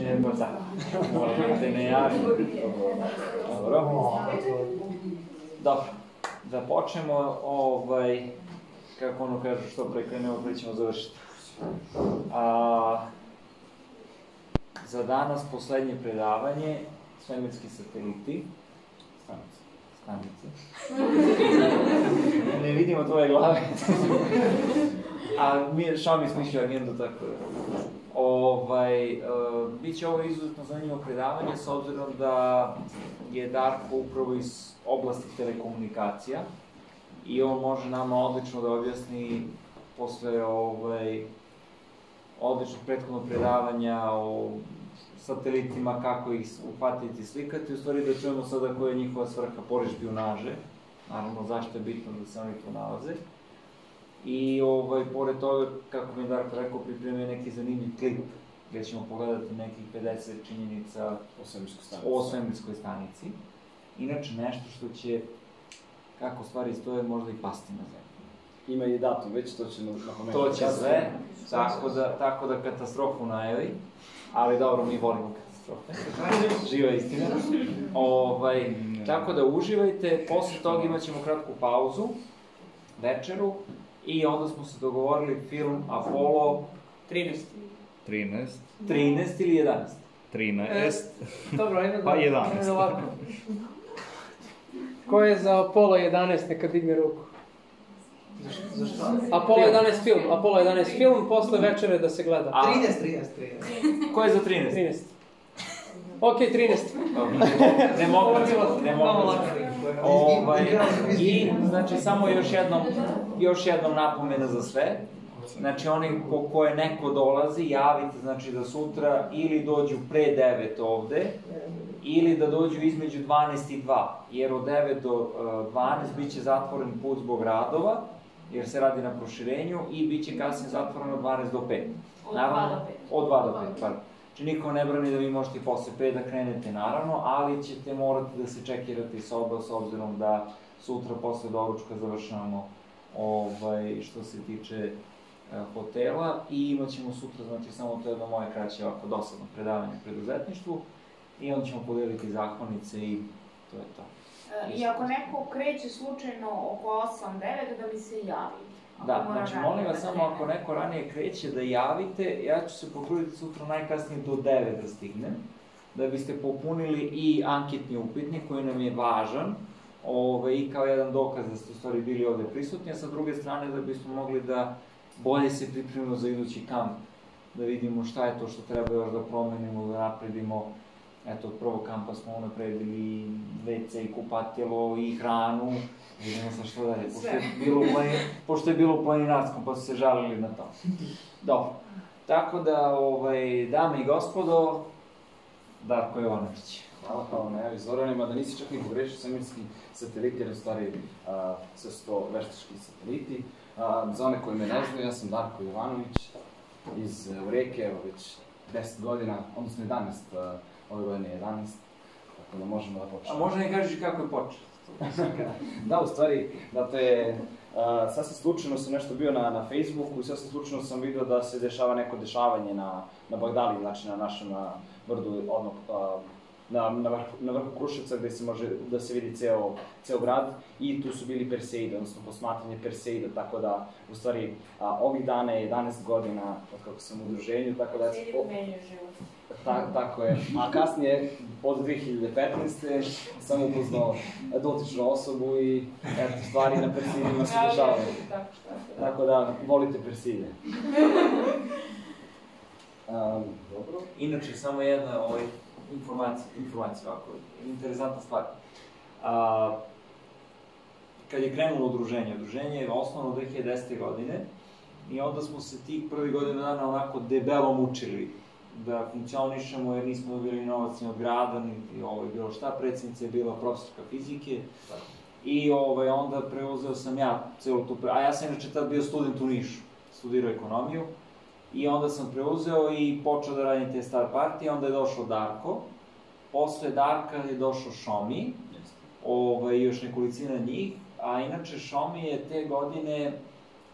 Ne, da. Moram da te ne javim. Dobro. Dobro. Da počnemo, ovaj, kako ono kaže, što pre krenemo, pre ćemo završiti. A, za danas poslednje predavanje, svemirski sateliti, stanice, stanice. ne vidimo tvoje glave. A mi, šao mi smišljao agendu, tako da. Ovaj, uh, biće ovo izuzetno zanimljivo predavanje, s obzirom da je Darko upravo iz oblasti telekomunikacija i on može nama odlično da objasni posle ovaj, odličnog prethodnog predavanja o satelitima, kako ih upatiti i slikati, u stvari da čujemo sada koja je njihova svrha, pored špionaže, naravno zašto je bitno da se oni tu nalaze. I ovaj, pored toga, kako mi je Darko rekao, pripremio neki zanimljiv klip gde ćemo pogledati nekih 50 činjenica O svemirskoj stanici. o svemirskoj stanici. Inače, nešto što će, kako stvari stoje, možda i pasti na zemlju. Ima i datum, već to će napomenuti. To će sve, tako da, tako da katastrofu najavi, ali dobro, mi volimo katastrofe. Živa istina. Ovaj, tako da uživajte, posle toga imat ćemo kratku pauzu, večeru, i onda smo se dogovorili film Apollo 13. 13, 13 ili 11. 13, Dobro, ajde da... Pa 11. ajde da ovako. Ko je za Apollo 11, neka digne ruku. Za šta? Apollo 11 film, Apollo 11 film, posle večere da se gleda. A, 13, 13, 13. ko je za 13? 13. Ok, 13. Dobro, ne mogu, ne mogu. Ovaj, I, znači, samo još jednom, još jednom napomena za sve. Znači, oni po koje neko dolazi, javite, znači, da sutra ili dođu pre 9 ovde, ili da dođu između 12 i 2, jer od 9 do uh, 12 biće zatvoren put zbog radova, jer se radi na proširenju, i biće kasnije zatvoreno od 12 do 5. Od 2 do 5. Od 2 do 5, pardon. Znači, niko ne brani da vi možete i posle 5 da krenete, naravno, ali ćete morati da se čekirate iz soba, s obzirom da sutra posle doručka završavamo ovaj, što se tiče e, hotela i imat ćemo sutra, znači, samo to jedno moje kraće ovako dosadno predavanje preduzetništvu i onda ćemo podeliti zahvalnice i to je to. E, I ako neko kreće slučajno oko 8-9, da mi se javi. Da, znači molim vas da samo ako neko ranije kreće da javite, ja ću se potruditi sutra najkasnije do 9 da stignem, da biste popunili i anketni upitnik koji nam je važan, ove, i kao jedan dokaz da ste u stvari bili ovde prisutni, a sa druge strane da bismo mogli da bolje se pripremimo za idući kamp, da vidimo šta je to što treba još da promenimo, da napredimo. Eto, od prvog kampa smo unapredili WC i kupatilo i hranu, vidimo sa što dalje, pošto je bilo, u plani, pošto je bilo u planinarskom, pa su se žalili na to. Dobro. Tako da, ovaj, dame i gospodo, Darko Jovanović. Hvala, hvala na javi Zoranima, da nisi čak ni pogrešio svemirski sateliti, jer u stvari a, sve su to veštački sateliti. A, za one koji me ne znaju, ja sam Darko Jovanović iz e, Ureke, evo već 10 godina, odnosno 11, a, ove godine je 11, tako da možemo da A počnemo. možda mi kažeš kako je počeo? Da, u stvari, dakle, uh, sasvim slučajno sam nešto bio na, na Facebooku i sasvim slučajno sam vidio da se dešava neko dešavanje na, na Bagdali, znači na našem na vrdu, odmah, uh, na, na, vrhu, na vrhu Kruševca gde se može da se vidi ceo, ceo grad i tu su bili Perseide, odnosno posmatranje Perseida, tako da u stvari a, ovih dana je 11 godina od kako sam u udruženju, tako da... Sedi o- menju život. Ta, tako je. A kasnije, od 2015. sam upoznao dotičnu osobu i eto, stvari na Persidima se dešavaju. Tako da, volite Perside. Um, dobro. Inače, samo jedna ovaj, informacija, informacija ovako, interesantna stvar. A, kad je krenulo udruženje, udruženje je osnovno 2010. godine i onda smo se tih prvi godina dana onako debelo mučili da funkcionišemo jer nismo dobili novac ni od grada, niti ovaj, bilo šta, predsednica je bila profesorka fizike i ovaj, onda preuzeo sam ja celu tu, a ja sam inače tad bio student u Nišu, studirao ekonomiju i onda sam preuzeo i počeo da radim te star partije, onda je došao Darko, posle Darka je došao Šomi, ovaj, još nekolicina njih, a inače Šomi je te godine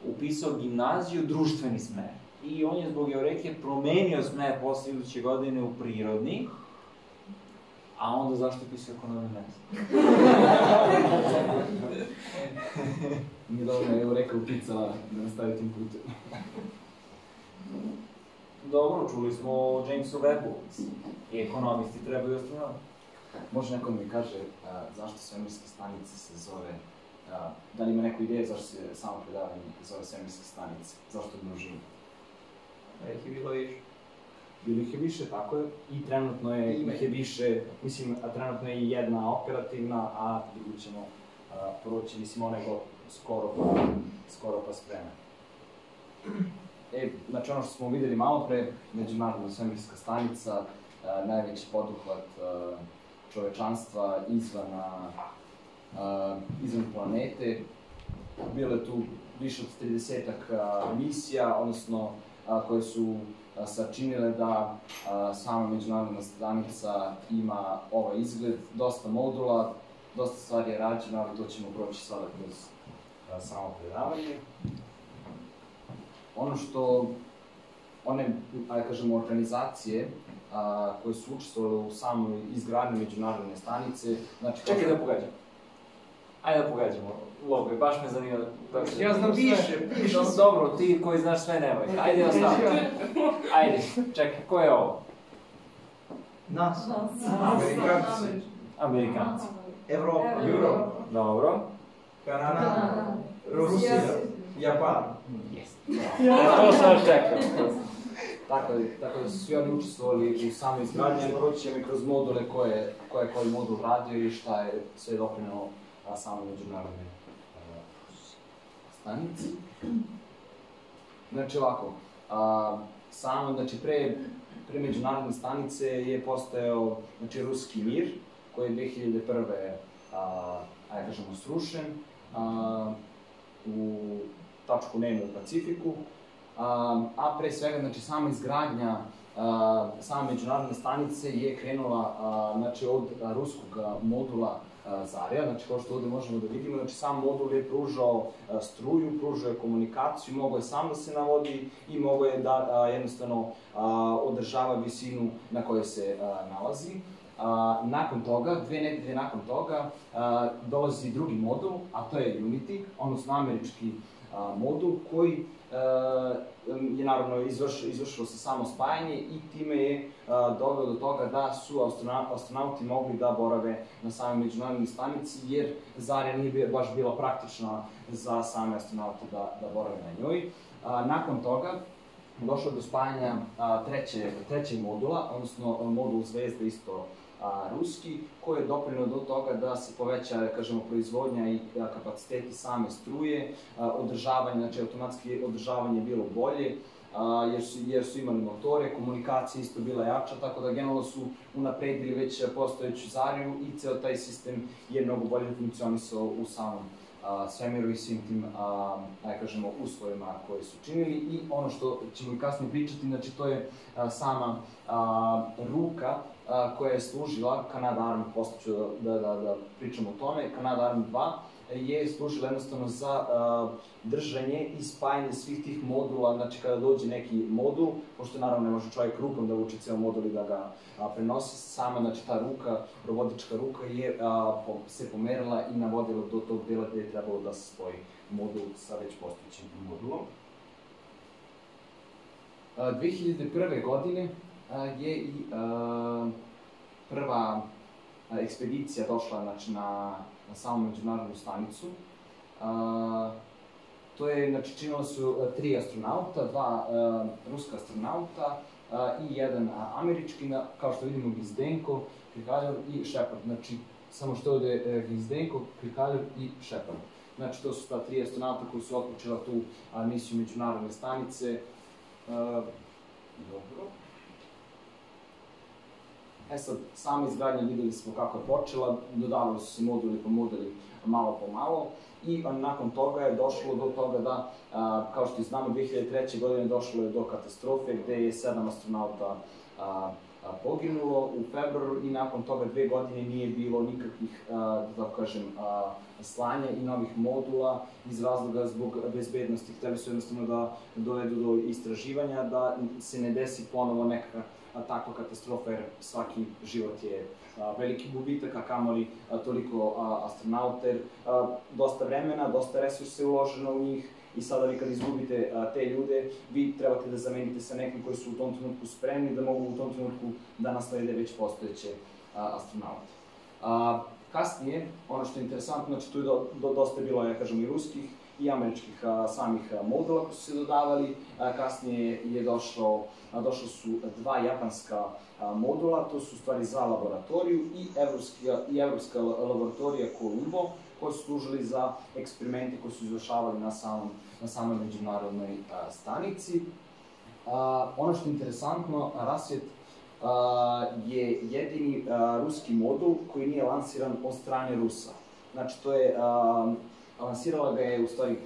upisao gimnaziju društveni smer. I on je zbog georetrije promenio smer posle iduće godine u prirodni, a onda zašto je pisao ekonomiju ne znam. Nije dovoljno je reka da nastavi tim putem. Dobro, čuli smo o Jamesu Webbu. I ekonomisti trebaju astronomiti. Može neko mi kaže a, zašto svemirske stanice se zove, a, da li ima neku ideju zašto se samo predavanje zove svemirske stanice, zašto množimo? Da ih je bilo više. Bilo ih je više, tako je, i trenutno je, Ima ih je više, mislim, a trenutno je i jedna operativna, a drugu ćemo a, proći, mislim, ona je go- skoro pa, skoro pa spremna. E, znači ono što smo videli malo pre, Međunarodna svemirska stanica, a, najveći poduhvat a, čovečanstva izvan, a, izvan planete. Bilo je tu više od 30 misija, odnosno a, koje su a, sačinile da a, sama međunarodna stanica ima ovaj izgled, dosta modula, dosta stvari je rađeno, ali to ćemo proći sada kroz a, samo predavanje. Ono što one, ajde kažemo, organizacije a, koje su učestvovale u samoj izgradnji međunarodne stanice, znači... Čekaj da pogađam. Ajde da pogađamo. Logo, baš me zanima. Da se... Ja znam Piše, sve. piše. Do- Dobro, ti koji znaš sve nemoj. Ajde da stavim. Ajde, čekaj, ko je ovo? Nas. Amerikanci. Amerikanci. Evropa. Europa. Dobro. Kanada. Rusija. Japan. Jeste. Ja, to sam još čekao. Tako, da- tako da su svi oni učestvovali u samoj izgradnji, proći ćemo i kroz module koje, koje je koji modul radio i šta je sve doprinelo a, samoj međunarodnoj a, stanici. Znači ovako, a, samo, znači pre, pre međunarodne stanice je postojao znači, ruski mir, koji je 2001. A, ajde kažemo srušen, a, u tačku Nemo u Pacifiku, a, a pre svega, znači, sama izgradnja a, same međunarodne stanice je krenula a, znači, od ruskog modula a, Zarja, znači kao što ovde možemo da vidimo, znači sam modul je pružao a, struju, pružao je komunikaciju, mogao je sam da se navodi i mogao je da a, jednostavno održava visinu na kojoj se nalazi. A, nakon toga, dve nedelje nakon toga, dolazi drugi modul, a to je Unity, odnosno američki modul koji je naravno izvrš, izvršilo se samo spajanje i time je doveo do toga da su astrona, astronauti mogli da borave na samoj međunarodnoj stanici, jer Zarja nije baš bila praktična za same astronaute da, da borave na njoj. Nakon toga, došlo do spajanja treće, trećeg modula, odnosno modul Zvezda isto a, ruski, koji je doprinio do toga da se poveća, da kažemo, proizvodnja i kapaciteti same struje, održavanje, znači automatski održavanje je bilo bolje, jer, su, jer su imali motore, komunikacija isto bila jača, tako da generalno su unapredili već postojeću zariju i ceo taj sistem je mnogo bolje funkcionisao u samom svemiru i svim tim, a, ajde kažemo, uslovima koje su činili. I ono što ćemo i kasnije pričati, znači to je sama ruka a, koja je služila Canada Arm, posle ću da, da, da, da pričam o tome, Canada Arm 2 je služila jednostavno za a, držanje i spajanje svih tih modula, znači kada dođe neki modul, pošto naravno ne može čovjek rukom da vuče ceo modul i da ga a, prenosi, sama znači ta ruka, robotička ruka je a, po, se pomerila i navodila do tog dela gde je trebalo da se spoji modul sa već postojećim modulom. A, 2001. godine je i prva ekspedicija došla znači, na, na samu međunarodnu stanicu. To je, znači, činilo su tri astronauta, dva ruska astronauta i jedan američki, kao što vidimo Gizdenko, Krikaljov i Shepard. Znači, samo što ovde je Gizdenko, Krikaljov i Shepard. Znači, to su ta tri astronauta koji su otpočela tu misiju međunarodne stanice. Dobro. E sad, sama izgradnja videli smo kako je počela, dodavali su se moduli po moduli malo po malo i nakon toga je došlo do toga da, kao što i znamo, 2003. godine došlo je do katastrofe gde je sedam astronauta poginulo u februaru i nakon toga dve godine nije bilo nikakvih, da kažem, slanja i novih modula iz razloga zbog bezbednosti. Hteli su jednostavno da dovedu do istraživanja, da se ne desi ponovo neka a, takva katastrofa, jer svaki život je veliki gubitak, a kamoli toliko astronauta, jer dosta vremena, dosta resursa je uloženo u njih, i sada vi kad izgubite te ljude, vi trebate da zamenite sa nekim koji su u tom trenutku spremni, da mogu u tom trenutku da naslede već postojeće a, astronaute. A, kasnije, ono što je interesantno, znači tu je do, do, dosta bilo, ja kažem, i ruskih i američkih samih a, modula koji su se dodavali, kasnije je došlo, došlo su dva japanska modula, to su u stvari za laboratoriju i evropska, i evropska laboratorija Columbo, koji su služili za eksperimente koji su izvršavali na, samom, na samoj međunarodnoj stanici. A, ono što je interesantno, rasvjet je jedini ruski modul koji nije lansiran od strane Rusa. Znači, to je, lansirala ga je u stvari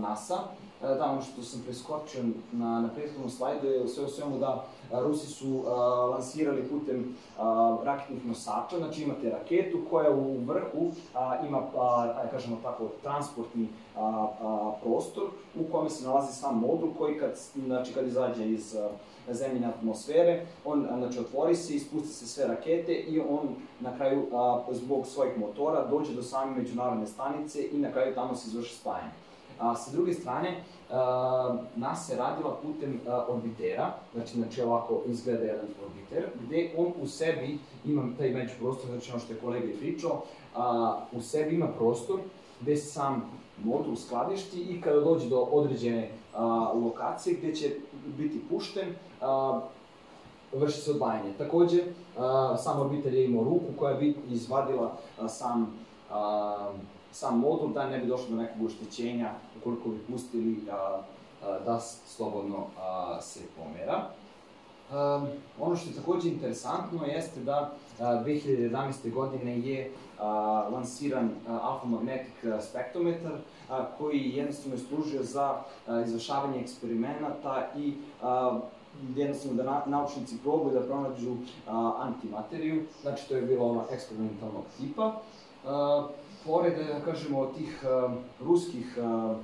NASA, da, ono što sam preskočio na, na prethodnom slajdu je sve u svemu da a, Rusi su a, lansirali putem a, raketnih nosača, znači imate raketu koja u vrhu a, ima, a, ajde kažemo tako, transportni a, a, prostor u kome se nalazi sam modul koji kad, znači, kad izađe iz a, zemljine atmosfere, on znači, otvori se, ispusti se sve rakete i on na kraju, a, zbog svojih motora, dođe do same međunarodne stanice i na kraju tamo se izvrši spajanje. A, sa druge strane, a, NASA je radila putem orbitera, znači, znači ovako izgleda jedan orbiter, gde on u sebi ima taj međuprostor, znači ono što je kolega i pričao, u sebi ima prostor gde se sam modul skladišti i kada dođe do određene lokacije gde će biti pušten, vrši se odvajanje. Takođe, sam orbiter je imao ruku koja bi izvadila sam sam modul da ne bi došlo do nekog oštećenja ukoliko bi pustili a, a, da slobodno a, se pomera. Um, ono što je takođe interesantno jeste da a, 2011. godine je a, lansiran Alpha Magnetic spektrometar a, koji jednostavno je služio za a, izvršavanje eksperimenata i a, jednostavno da na, naučnici probaju da pronađu a, antimateriju, znači to je bilo ono eksperimentalnog tipa. A, pored, da kažemo, tih a, ruskih a,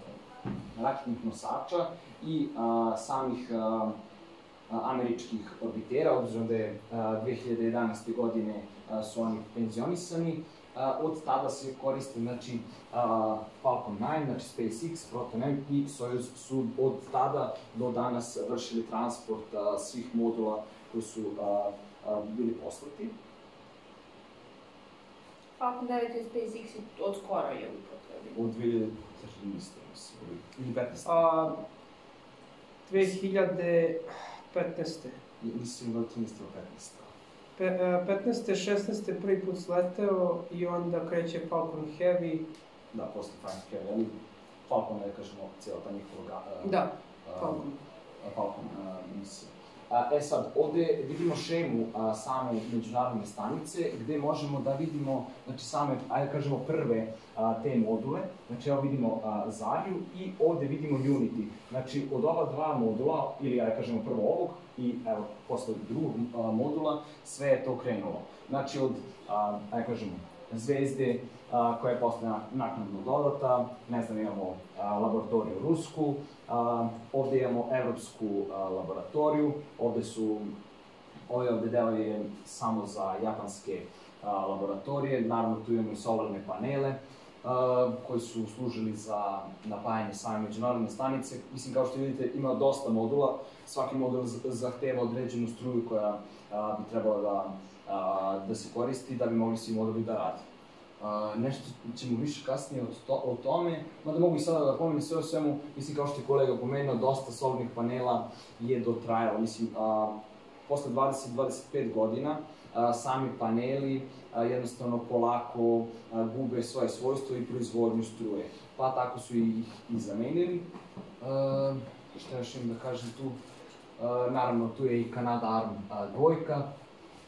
raketnih nosača i a, samih a, američkih orbitera, obzirom da je 2011. godine su oni penzionisani. Od tada se koriste, znači, Falcon 9, znači SpaceX, Proton M i Soyuz su od tada do danas vršili transport svih modula koji su bili poslati. Falcon 9 i SpaceX od skoro je u upotrebi. Od 2013. mislim, ili 15. A, 2015. Mislim da 13. ili 15. Pe, e, 15. 16. prvi put sleteo i onda kreće Falcon Heavy. Da, posle Falcon Heavy, ali Falcon je, kažemo, cijela ta njihova... Da, Falcon. Falcon uh, misija. E sad, ovde vidimo šemu a, same međunarodne stanice, gde možemo da vidimo, znači same, ajde da kažemo, prve a, te module, znači evo vidimo a, Zariju i ovde vidimo Unity. Znači, od ova dva modula, ili ajde da kažemo prvo ovog, i evo, posle drugog a, modula, sve je to krenulo. Znači, od, a, ajde da kažemo, zvezde koja je posle naknadno dodata, ne znam, imamo a, laboratoriju rusku, a, ovde imamo evropsku a, laboratoriju, ovde su, ovaj ovde deo je samo za japanske a, laboratorije, naravno tu imamo i solarne panele, a, koji su služili za napajanje same međunarodne stanice. Mislim, kao što vidite, ima dosta modula, svaki modul zahteva određenu struju koja a, bi trebala da, a, da se koristi da bi mogli svi moduli da rade. A, nešto ćemo više kasnije o, to, o tome, mada mogu i sada da pomenem sve o svemu, mislim kao što je kolega pomenuo, dosta solarnih panela je dotrajalo, mislim, a, posle 20-25 godina, a, sami paneli a, jednostavno polako a, gube svoje svojstvo i proizvodnju struje, pa tako su ih i zamenili. A, šta još imam da kažem tu? A, naravno, tu je i Kanada Arm a, dvojka,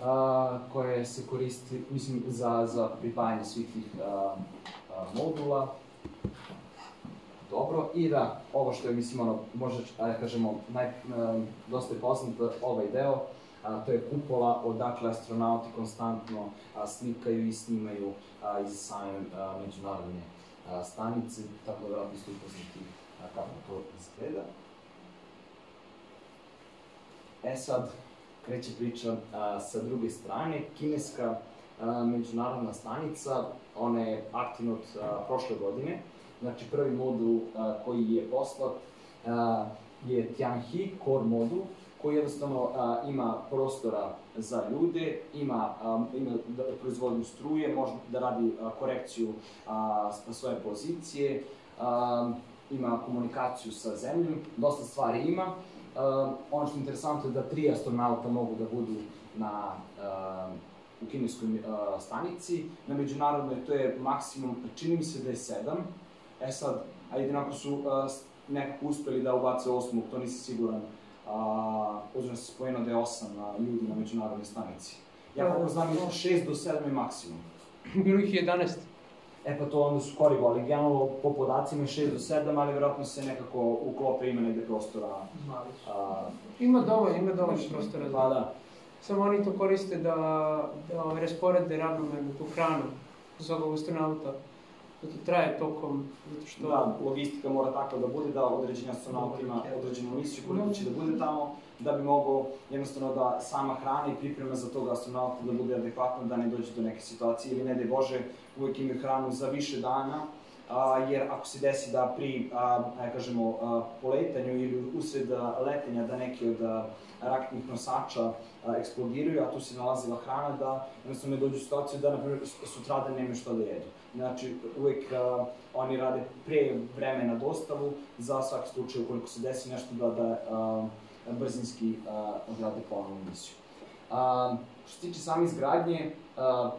a, koje se koristi, mislim, za, za pripajanje svih tih a, a, modula. Dobro, i da, ovo što je, mislim, ono, možda, ajde kažemo, naj, a, dosta je poznat ovaj deo, a, to je kupola odakle astronauti konstantno a, slikaju i snimaju a, iz same a, međunarodne a, stanice, tako da vjerojatno ste upoznati kako to izgleda. E sad, kreće priča sa druge strane, kineska međunarodna stanica, ona je aktivna od prošle godine, znači prvi modul koji je poslat je Tianhe Core modul, koji jednostavno ima prostora za ljude, ima, ima da, proizvodnju struje, može da radi korekciju svoje pozicije, ima komunikaciju sa zemljom, dosta stvari ima. A, ono što je interesantno je da tri astronauta mogu da budu na a, u kineskoj a, stanici, na međunarodnoj to je maksimum, čini mi se da je sedam. E sad, a jedinako su s- nekako uspeli da ubace osmog, to nisam siguran, a, uzmem se spomenuo da je osam a, ljudi na međunarodnoj stanici. Ja koliko znam, je 6 do 7 je maksimum. Bilo ih je 11. E pa to onda su korigovali, generalno po podacima je 6 do 7, ali verovatno se nekako uklope ima negde prostora. Mali su. A, Ima dovoljno, ima dovoljno prostora. pa da, Samo oni to koriste da, da ovaj, rasporede ravnomerno tu hranu za ovog astronauta. Da to traje tokom, zato što... da, logistika mora takva da bude da određeni astronaut ima određenu misiju koliko će da bude tamo, da bi mogao jednostavno da sama hrana i priprema za tog astronauta da bude adekvatna, da ne dođe do neke situacije ili ne daj Bože uvek imaju hranu za više dana, a, jer ako se desi da pri, a, ajde kažemo, poletanju ili usred letenja da neki od raketnih nosača eksplodiraju, a tu se nalazila hrana, da jednostavno dođu u situaciju da, na primjer, sutradan nemaju šta da jedu. Znači, uvek a, oni rade pre vremena dostavu za svaki slučaj ukoliko se desi nešto da, da a, brzinski odrade ponovnu misiju. A, što se tiče same izgradnje,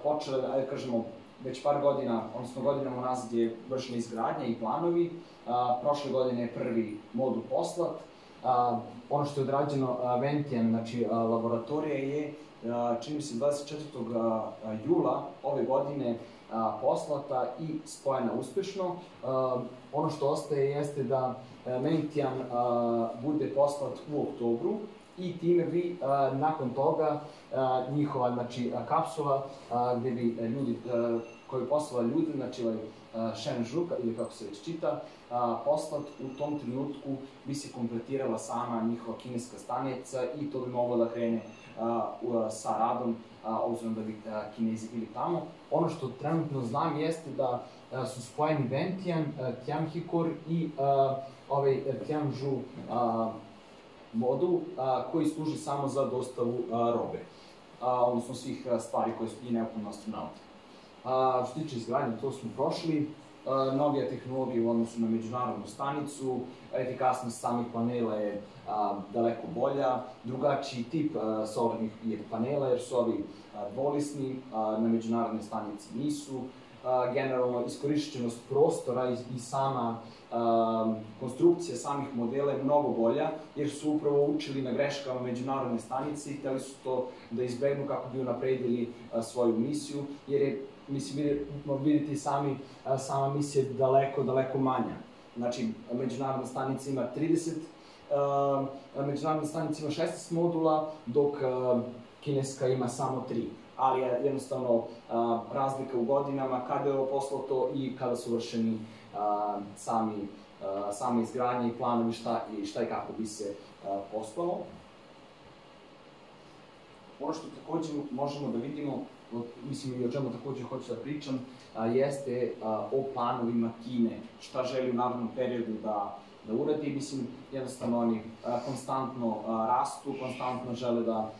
počele, ajde kažemo, već par godina, odnosno godinama nazad je vršena izgradnja i planovi. A, prošle godine je prvi modul poslat. A, ono što je odrađeno Ventian, znači a, laboratorija je, a, čini se 24. a, a, jula ove godine a, poslata i spojena uspešno. A, ono što ostaje jeste da a, bude poslat u oktobru i time bi a, nakon toga a, njihova znači, a, kapsula a, gde bi ljudi a, koji poslala ljude, znači ovaj a, Shen Zhu, ili kako se već čita, a, poslat u tom trenutku bi se kompletirala sama njihova kineska stanica i to bi moglo da krene a, u, sa radom, a, obzirom da bi a, kinezi bili tamo. Ono što trenutno znam jeste da a, su spojeni Ventian, a, Tianhe-Core i a, ovaj Tianzhu a, modul koji služi samo za dostavu robe, a, odnosno svih stvari koje su i neophodno astronauta. A, što tiče izgradnje, to smo prošli. Novija tehnologija u odnosu na međunarodnu stanicu, efikasnost samih panela je daleko bolja, drugačiji tip solarnih je panela jer su ovi dvolisni, na međunarodnoj stanici nisu. Generalno, iskorišćenost prostora i sama a, konstrukcija samih modela je mnogo bolja, jer su upravo učili na greškama međunarodne stanice i hteli su to da izbegnu kako bi unapredili a, svoju misiju, jer je, mislim, vidi- vidite i sami, a, sama misija je daleko, daleko manja. Znači, međunarodna stanica ima 30, a, međunarodna stanica ima 16 modula, dok a, kineska ima samo 3 ali je jednostavno razlika u godinama kada je ovo poslato i kada su vršeni sami a, same izgradnje i planovi šta i šta i kako bi se a, poslalo. Ono što takođe možemo da vidimo, mislim i o čemu takođe hoću da pričam, jeste o planovima Kine, šta želi u narednom periodu da da uradi, mislim, jednostavno oni konstantno rastu, konstantno žele da,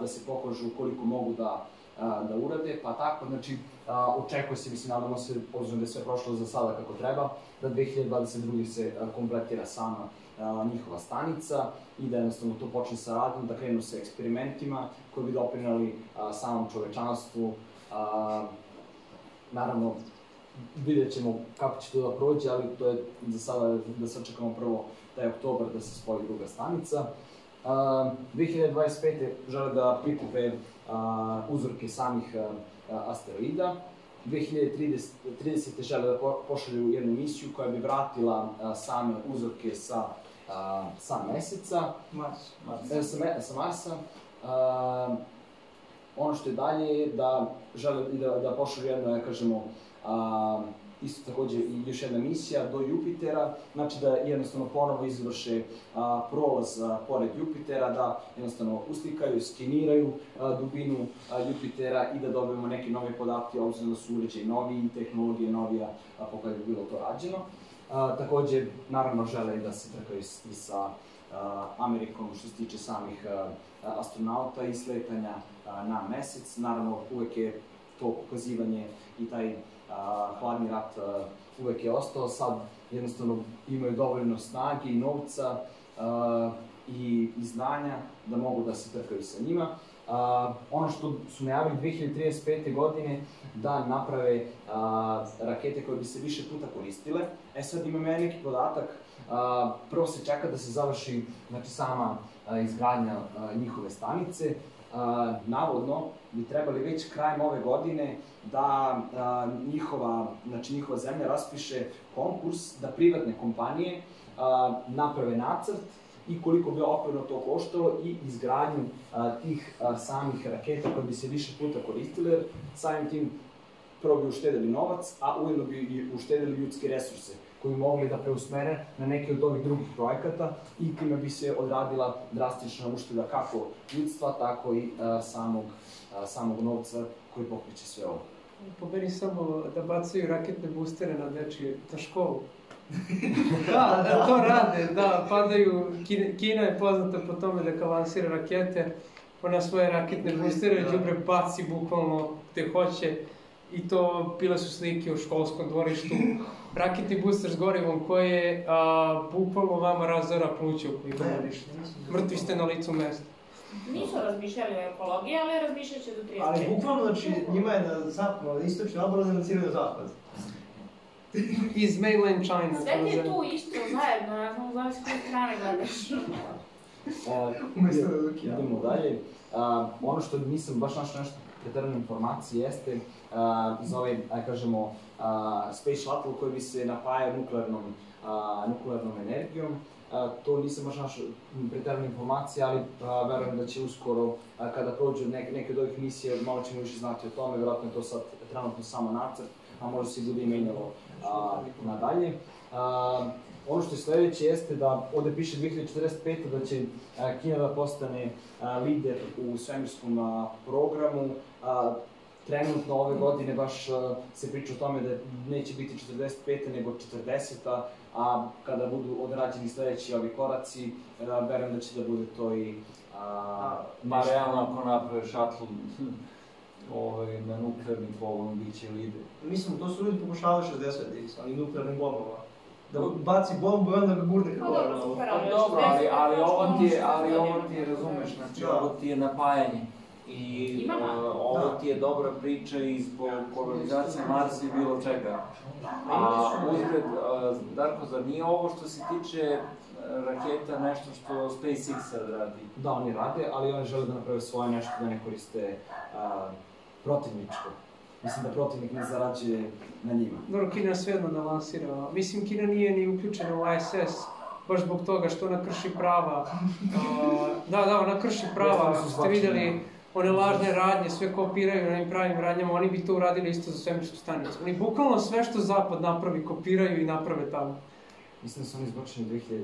da se pokažu koliko mogu da, da urade, pa tako, znači, a, očekuje se, mislim, nadamo se, obzirom da je sve prošlo za sada kako treba, da 2022. se kompletira sama a, njihova stanica i da jednostavno to počne sa radom, da krenu sa eksperimentima koji bi doprinali a, samom čovečanstvu. A, naravno, vidjet ćemo kako će to da prođe, ali to je za sada da sačekamo prvo taj oktobar da se spoji druga stanica. A, 2025. žele da prikupe uzorke samih asteroida. 2030. 30. žele da po- pošalju jednu misiju koja bi vratila same uzorke sa, sa meseca, Mars. e, sa, sa Marsa. Ono što je dalje je da žele i da, da pošalju jedno, da kažemo, a, isto takođe i još jedna misija do Jupitera, znači da jednostavno ponovo izvrše a, prolaz a, pored Jupitera, da jednostavno uslikaju, skeniraju a, dubinu a, Jupitera i da dobijemo neke nove podatke, obzirom da su uređaji novi i tehnologije novija a, po kojoj je bilo to rađeno. A, takođe, naravno, žele da se trkaju i sa a, Amerikom što se tiče samih a, astronauta i sletanja na mesec. Naravno, uvek je to pokazivanje i taj hladni rat uvek je ostao. Sad jednostavno imaju dovoljno snage i novca i, i znanja da mogu da se trkaju sa njima. A, ono što su najavili 2035. godine da naprave rakete koje bi se više puta koristile. E sad imam ja neki podatak, prvo se čeka da se završi znači, sama izgradnja njihove stanice. Navodno bi trebali već krajem ove godine da njihova, znači njihova zemlja raspiše konkurs da privatne kompanije naprave nacrt i koliko bi okvirno to koštalo i izgradnju tih samih raketa koje bi se više puta koristile, samim tim prvo bi uštedili novac, a ujedno bi uštedili ljudske resurse koji bi mogli da preusmere na neke od ovih drugih projekata i time bi se odradila drastična ušteda kako ljudstva, tako i a, samog, a, samog novca koji pokriče sve ovo. Po meni samo da bacaju raketne boostere na dečije, na školu. da, da, to rade, da, padaju, Kina, Kina je poznata po tome da kad lansira rakete, ona svoje raketne boostere, Da. đubre baci bukvalno gde hoće i to bile su slike u školskom dvorištu. Raketni booster s gorivom koji je a, bukvalno vama razara pluća ukoliko Ne, Mrtvi ste na licu mesta. Nisu razmišljali o ekologiji, ali razmišljat će do 35. Ali bukvalno, znači, njima je na zapad, na istočni obraz na zapad. Iz mainland China. Sve ti je tu isto zajedno, ne znam, zavisi koje strane gledaš. Umesto da okeana. Idemo dalje. A, ono što nisam baš našao nešto pretarane informacije jeste a, za ovaj, aj kažemo, a, Space Shuttle koji bi se napajao nuklearnom, a, nuklearnom energijom. A, to nisam baš našao pretarane informacije, ali a, verujem da će uskoro, a, kada prođu neke, neke od ovih misija, malo ćemo više znati o tome, verovatno je to sad trenutno samo nacrt, a možda se bude i menjalo a, nadalje. A, ono što je sledeće jeste da ovde piše 2045. da će Kina da postane lider u svemirskom programu. Trenutno ove godine baš a, se priča o tome da neće biti 45. nego 40. A kada budu odrađeni sledeći ovi koraci, a, verujem da će da bude to i a, Ma realno ako naprave šatl ovaj, na nuklearni pogon, bit će lider. Mislim, to su ljudi pokušavali 60-ih, sa onim nuklearnim bombama. Da baci bombu i onda ga gurne kao dobro, ono. Pa ali dobro, ali, ali ovo ti je, ali ovo da ti je, razumeš, znači Da. ovo ti je napajanje. I Ima uh, ovo Da. ti je dobra priča iz po- kolonizacije Marsa i bilo čega. A uzgled, uh, Darko, zar nije ovo što se tiče uh, raketa nešto što SpaceX sad radi? Da, oni rade, ali oni žele da naprave svoje nešto da ne koriste a, protivničko. Mislim da protivnik ne zarađuje na njima. Dobro, Kina svejedno da lansira. Mislim, Kina nije ni uključena u ISS, baš zbog toga što ona krši prava. Uh, da, da, ona krši prava. Ste videli one lažne radnje, sve kopiraju na pravim radnjama, oni bi to uradili isto za svemirsku stanicu. Oni bukvalno sve što Zapad napravi, kopiraju i naprave tamo. Mislim da su oni izbačeni 2011.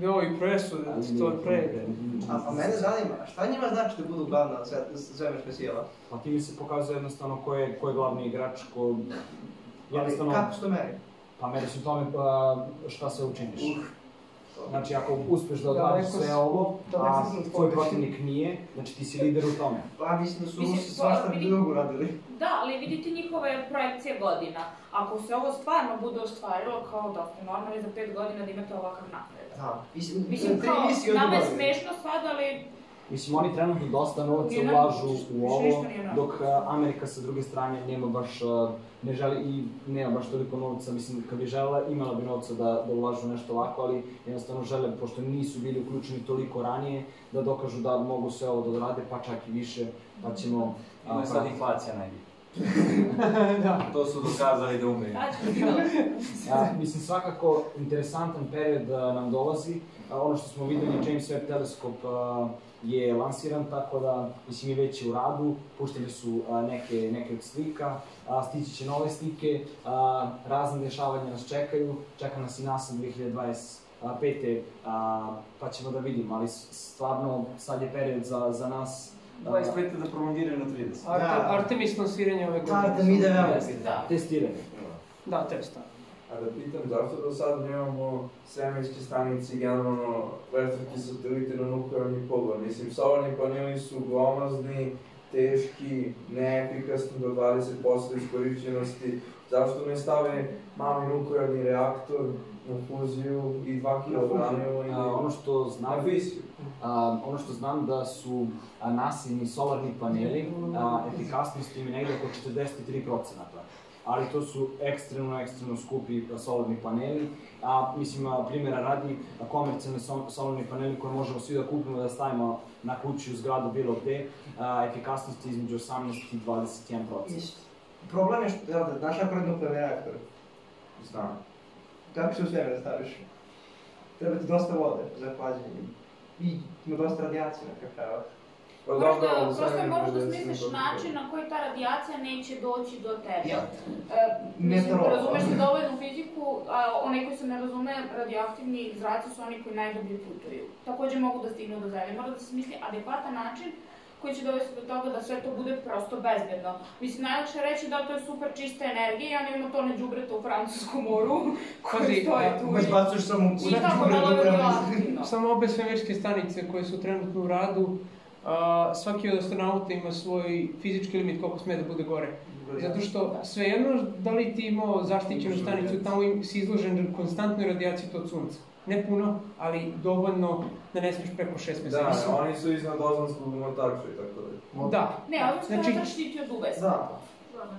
Jo, i presude, to je pre. A, a mene zanima, šta njima znači da budu glavna sve- svemirska sila? Pa time se pokazuje jednostavno ko je, ko je glavni igrač, ko... Ali Jednostavno, kako se to meri? pa meri se u tome pa, šta sve učiniš. Znači, ako uspeš da odradiš sve ovo, a od tvoj protivnik nije, znači ti si lider u tome. Pa mislim da su Mislim, Rusi to- svašta vidi- drugo radili. Da, ali vidite njihove projekcije godina. Ako se ovo stvarno bude ostvarilo, kao da ste normalni za pet godina da imate ovakav napredak. Da, mislim, Mislim, kao, nama je smešno sad, ali Mislim, oni trenutno dosta novca ulažu u ovo, dok Amerika sa druge strane nema baš, ne želi i nema baš toliko novca, mislim, kad bi želela, imala bi novca da, da ulažu nešto ovako, ali jednostavno žele, pošto nisu bili uključeni toliko ranije, da dokažu da mogu sve ovo da odrade, pa čak i više, pa ćemo... Ima je sad inflacija najbolja. Da. To su dokazali da umeju. Da, ćemo ti dobro. A, mislim, svakako interesantan period nam dolazi. Ono što smo videli, James Webb teleskop je lansiran, tako da, mislim, je već u radu, pušteni su neke, neke od slika, stići će nove slike, razne dešavanja nas čekaju, čeka nas i NASA 2025. A, pa ćemo da vidimo, ali stvarno sad je period za, za nas 25. da prolongiraju na 30. Arte, Da. Artemis lansiranje ove godine. Da, da mi. Da. testiranje. Da, testa. A da pitam, zašto do sad nemamo svemirske stanice i generalno letvorki satelite na nuklearni pogon? Mislim, solarni paneli su glomazni, teški, neefikasni do 20% iskorišćenosti. Zašto ne stave mali nuklearni reaktor na fuziju i 2 kg ili A, ono što znam, na fisiju? A, ono što znam da su a, nasini solarni paneli, a, efikasnost im je negde oko 43%. Ali to su ekstremno, ekstremno skupi solarni paneli. A, mislim, a, primjera radi, a, komercijalni so, solarni paneli koje možemo svi da kupimo da stavimo na kuću, u zgradu, bilo gde, a, efikasnost je između 18 i 21%. Isto. Problem je što, evo da, naš aparaat nuklearni reaktor, Znam. Kako se u svemir da staviš? Treba ti dosta vode za hlađenje. I ima dosta radijacije na kraju. Pa Moraš dobro, da, prosto moraš da smisliš način na koji ta radijacija neće doći do tebe. Ja. E, mislim, razumeš se dovoljno fiziku, a onaj koji se ne razume, radioaktivni zraci su oni koji najdublje putuju. Takođe mogu da stignu do zemlje. Mora da se smisli adekvatan način koji će dovesti do toga da sve to bude prosto bezbedno. Mislim, najlakše je reći da to je super čista energija, a nemamo tone đubreta u Francuskom moru koji Pazi, stoje tu. Baš bacuješ samo u radioaktivno. Samo obe svemirske stanice koje su trenutno u radu, a, svaki od astronauta ima svoj fizički limit koliko sme da bude gore. Zato što svejedno da li ti imao zaštićenu stanicu, tamo si izložen konstantnoj radijaciji od sunca. Ne puno, ali dovoljno da ne smiješ preko šest Da, meseci. oni su iznad ozonskog motača i tako dalje. Da. Ne, se Znači- znači... štiti od UV. Da.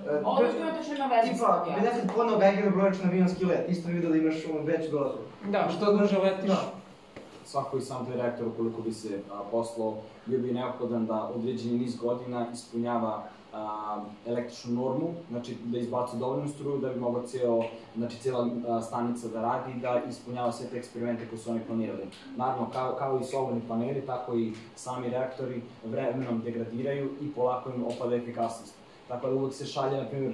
E, Ovo što imate što na vezi sa Tipa, radijacijom. 50 podno Geiger brojač na avionski let, isto vidio da imaš ono veću dozu. Da, što duže letiš. Da. svako i sam taj reaktor, ukoliko bi se a, poslao, bio bi neophodan da određeni niz godina ispunjava električnu normu, znači da izbaci dovoljnu struju da bi mogla cijelo, znači cijela stanica da radi i da ispunjava sve te eksperimente koje su oni planirali. Naravno, kao, kao i solarni paneli, tako i sami reaktori vremenom degradiraju i polako im opada efikasnost. Tako da uvek se šalje, na primjer,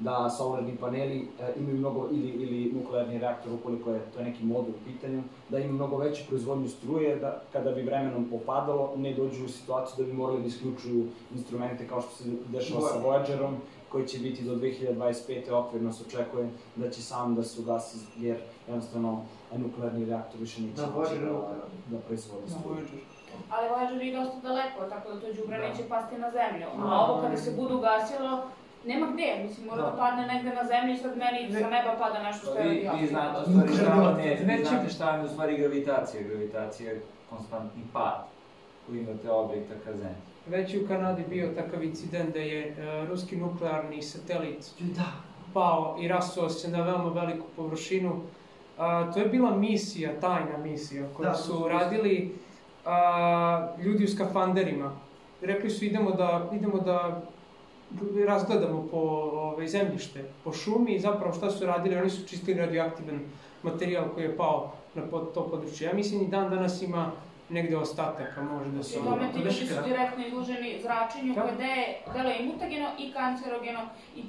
da solarni paneli e, imaju mnogo, ili, ili nuklearni reaktor ukoliko je to neki modul u pitanju, da ima mnogo veću proizvodnju struje, da kada bi vremenom opadalo, ne dođu u situaciju da bi morali da isključuju instrumente kao što se dešava sa Voyagerom, koji će biti do 2025. okvirno se očekuje da će sam da se ugasi, jer jednostavno nuklearni reaktor više neće Da, moći Voyager da, da proizvodi Da, struju. Voyager. Ali Voyager je dosta daleko, tako da to đubre Da. neće pasti na zemlju. Da. A ovo kada se bude ugasilo, nema gde, mislim, mora da, Da. padne negde na zemlji i sad meni sa neba pada nešto što je Vi, vi radioaktivno. znate, u stvari, šta vam je, vi znate šta vam je u stvari gravitacija. Gravitacija je konstantni pad koji imate objekta ka zemlji. Već je u Kanadi bio takav incident da je e, ruski nuklearni satelit Da. pao i rasuo se na veoma veliku površinu. A, to je bila misija, tajna misija, koju Da, su to su- radili a, ljudi u skafanderima. Rekli su idemo da, idemo da razgledamo po ovaj, zemljište, po šumi i zapravo šta su radili, oni su čistili radioaktivan materijal koji je pao na to područje. Ja mislim i dan danas ima negde ostataka, može da se... Tome ti ljudi su direktno izloženi zračenju Da. koje de, deluje i mutageno, i kancerogeno, i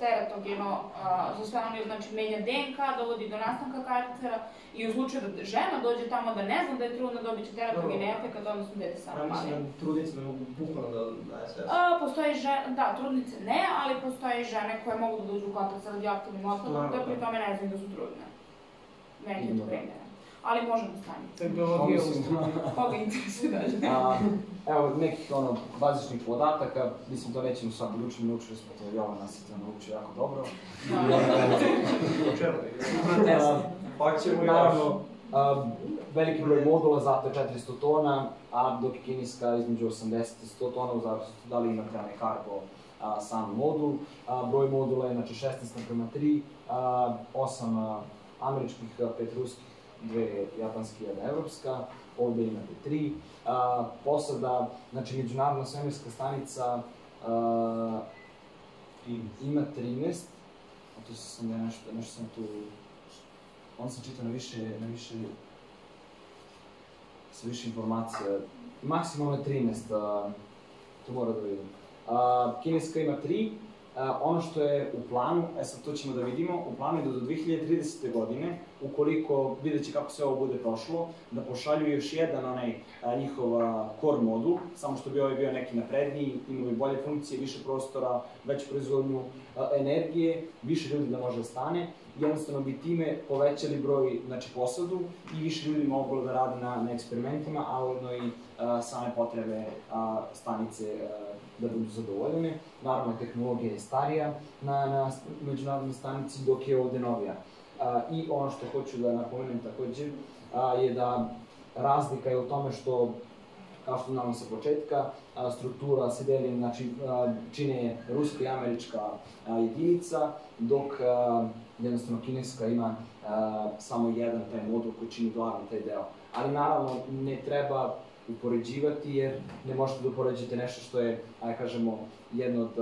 teratogeno. A, za sve ono znači menja DNK, dovodi do nastanka kancera i u slučaju da žena dođe tamo da ne zna da je trudna, dobit će teratogeni efekt, odnosno dete samo Ja mislim manje. da trudnice ne mogu bukvalno da daje sve. A, postoje žene, da, trudnice ne, ali postoje i žene koje mogu da dođu u kontakt sa radioaktivnim otpadom, Naravno, da pri da. tome ne znaju da su trudne. Neki od da. primjera. Ali možemo staniti. To je biologija u. Koga interesuje dalje? A, evo, nekih ono, bazičnih podataka, mislim, to nećemo sad učiti, naučili smo to, Jovan nas je to naučio jako dobro. Pa ćemo Naravno, a, veliki broj modula, zato je 400 tona, a dok je kineska između 80 i 100 tona, u zavisnosti da li imate onaj kargo a, sam modul. A, broj modula je znači 16 naprema 3, a, 8 a, američkih, a, 5 ruskih, dve japanske jedna evropska, ovde imate 3. A, posada, znači međunarodna svemirska stanica, a, ima 13, a to sam da nešto, nešto sam tu, on sam čitao na više, na više, sa više informacija, maksimalno je 13, a, to mora da vidim. A, kineska ima 3, a, ono što je u planu, e sad to ćemo da vidimo, u planu je da do 2030. godine, ukoliko vidjet kako sve ovo bude prošlo, da pošalju još jedan onaj a, njihov a, core modul, samo što bi ovaj bio neki napredniji, imao bi bolje funkcije, više prostora, veću proizvodnju energije, više ljudi da može da stane, jednostavno bi time povećali broj znači, posadu i više ljudi moglo da rade na, na eksperimentima, a ujedno i a, same potrebe a, stanice a, da budu zadovoljene. Naravno, tehnologija je starija na, na međunarodnoj stanici, dok je ovde novija. A, I ono što hoću da napomenem takođe a, je da razlika je u tome što kao što znamo sa početka, a, struktura se deli, znači a, čine ruska i američka a, jedinica, dok jednostavno kineska ima samo jedan taj modul koji čini glavni taj deo. Ali naravno ne treba upoređivati jer ne možete da upoređujete nešto što je, ajde kažemo, jedna od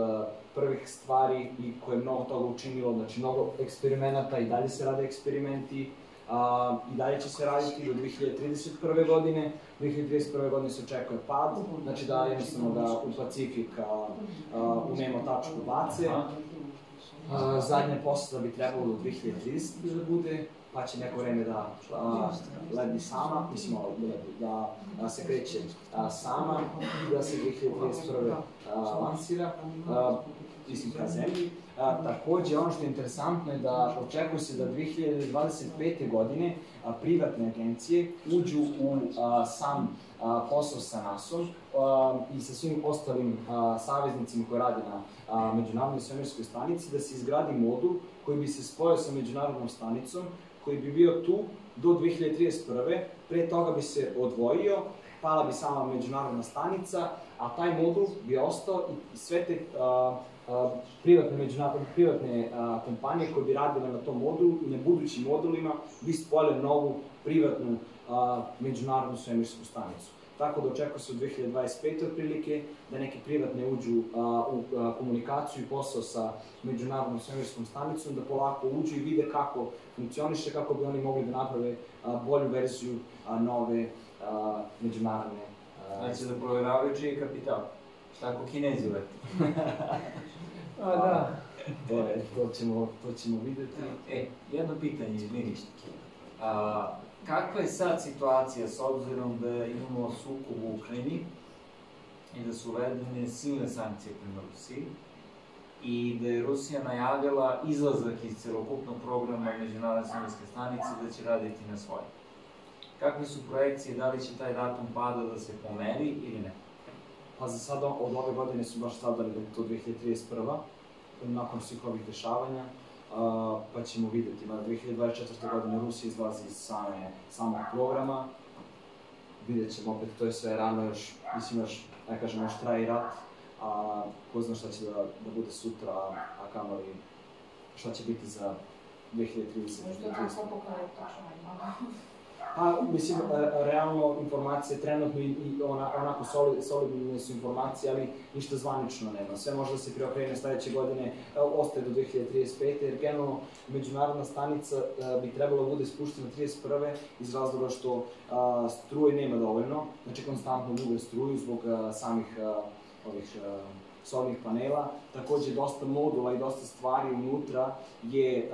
prvih stvari i koje je mnogo toga učinilo, znači mnogo eksperimenata i dalje se rade eksperimenti, a, i dalje će se raditi do 2031. godine. 2031. godine se očekuje pad, znači da jednostavno da u Pacifik a, u nemo tačku bace. A, zadnja posada bi trebalo do 2030. da bude, pa će neko vreme da a, sama, mislim da, da, da se kreće a, sama i da se 2031. A, lansira. A, mislim ka zemlji. A, takođe, ono što je interesantno je da očekuje se da 2025. godine a, privatne agencije uđu u a, sam a, posao sa NASA-om i sa svim ostalim saveznicima koji rade na Međunarodnoj svemirskoj stanici, da se izgradi modul koji bi se spojio sa Međunarodnom stanicom, koji bi bio tu do 2031. Pre toga bi se odvojio, pala bi sama Međunarodna stanica, a taj modul bi ostao i sve te privatne, međunarodne, privatne kompanije koje bi radile na tom modulu i na budućim modulima bi spojile novu privatnu a, međunarodnu svemirsku stanicu. Tako da očekuje se u 2025. otprilike da neke privatne uđu a, u a, komunikaciju i posao sa međunarodnom svemirskom stanicom, da polako uđu i vide kako funkcioniše, kako bi oni mogli da naprave a, bolju verziju a, nove a, međunarodne a, Znači da provjeravaju čiji je kapital. Šta ako kinezi leti? A, da. to, je, to, ćemo, to ćemo videti. E, jedno pitanje, izvini. A, kakva je sad situacija s obzirom da imamo sukob u Ukrajini i da su uvedene silne sankcije prema Rusiji i da je Rusija najavila izlazak iz celokupnog programa Međunarodne svemirske stanice da će raditi na svoje. Kakve su projekcije, da li će taj datum pada da se pomeri ili ne? Pa za sada od ove godine su baš stavljali da je to 2031. nakon svih ovih dešavanja, pa ćemo videti. Na 2024. godine Rusija izlazi iz same, samog programa, vidjet ćemo opet, to je sve rano još, mislim još, ne kažem, još traje rat, a ko zna šta će da, da bude sutra, a kamoli šta će biti za 2030. Možda kako apokaliptično. Pa, mislim, e, realno informacije trenutno i, ona, onako solid, solidne su informacije, ali ništa zvanično nema. Sve može da se preokrene sledeće godine, e, ostaje do 2035. jer generalno međunarodna stanica e, bi trebalo da bude spuštena 31. iz razloga što struje nema dovoljno, znači konstantno gube struju zbog samih ovih a, solarnih panela, takođe dosta modula i dosta stvari unutra je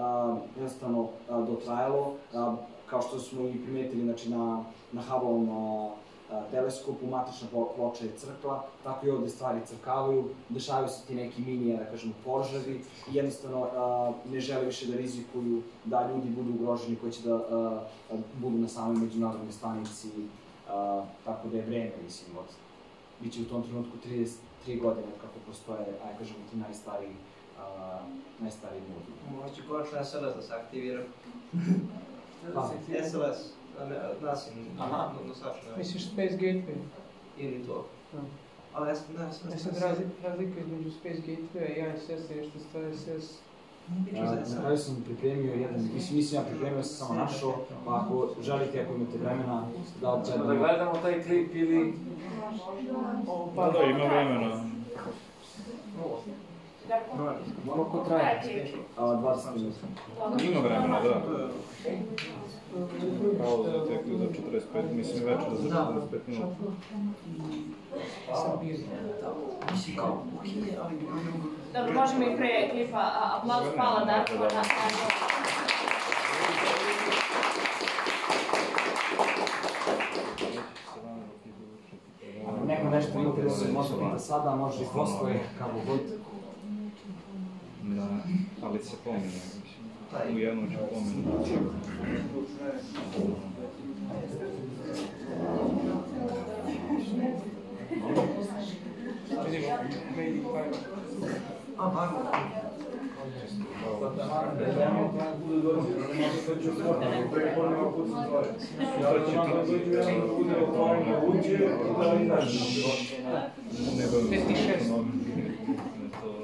jednostavno dotrajalo, kao što smo i primetili znači, na, na Hubble-ovom teleskopu, matrična ploča je crkla, tako i ovde stvari crkavaju, dešavaju se ti neki mini, da kažemo, požavi i jednostavno a, ne žele više da rizikuju da ljudi budu ugroženi koji će da a, a, budu na samoj međunarodnoj stanici, a, tako da je vreme, mislim, od, bit će u tom trenutku 33 godine kako postoje, aj kažemo, ti najstariji, a, najstariji moduli. Moći konačno SLS da se aktivira. Pa, SLS, a ne, nasin, Aha. nosač na Misliš Space Gateway? ili to. Da. Ali ja sam, ne, sam, E sad razlika između Space Gateway i ISS je što sto SS Na SLS. kraju sam pripremio jedan, mislim, mislim ja pripremio sam samo našao, pa ako želite, ako imate vremena, da Ćemo da odgledamo. gledamo taj klip ili... Da, da, ima vremena. Koliko Traje. A, 20 minuta. Ima vremena, da. Pauza tek za 45, mislim večer za 45 minuta. Dobro, možemo i pre klipa. A, aplauz hvala Darko na... na... Ako neko nešto interesuje, može pita sada, može i posle, kako god. Da, ali se pominje. U jednom ću. Vidiš, made in Fiverr. A, važno. Ne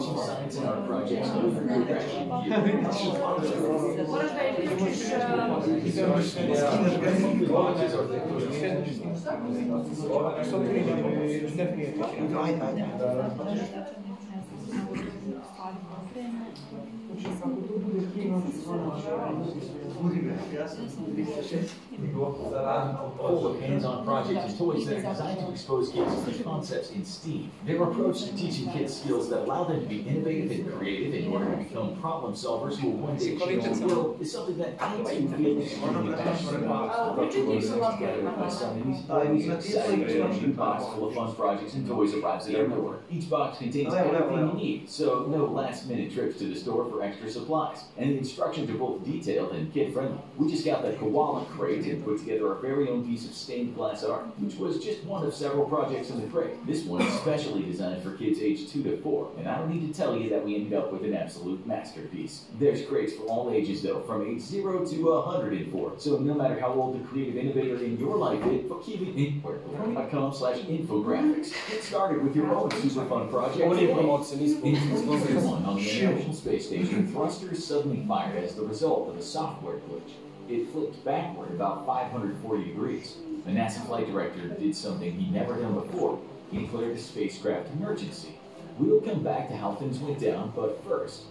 Some science in our projects. What if they just, uh, da isključiš... Ajde, ajde. Budi me, ja sam Full of hands-on projects and toys that are designed to expose kids to new concepts in STEAM. Their approach to teaching kids skills that allow them to be innovative and creative in order to become problem solvers who will one day change the world is something that I too feel extremely passionate about. Uključiti se ovako. Together with my son, and he's always excited when a new box full of fun projects and toys arrives at our door. Each box contains everything you need, so no last-minute trips to the store for extra supplies. And the instructions are both detailed and kid-friendly. We just got the koala crate and put together our very own piece of stained glass art, which was just one of several projects in the crate. This one is specially designed for kids aged 2 to 4, and I don't need to tell you that we ended up with an absolute masterpiece. There's crates for all ages though, from age 0 to 104, so no matter how old the creative innovator in your life is, for com slash infographics. Get started with your own super fun project. Ovo nije promocija, nismo. In 2001, on the International Space Station, thrusters suddenly fired as the result of a software glitch. It flipped backward about 540 degrees. The NASA flight director did something he'd never done before. He declared the spacecraft emergency. We'll come back to how things went down, but first,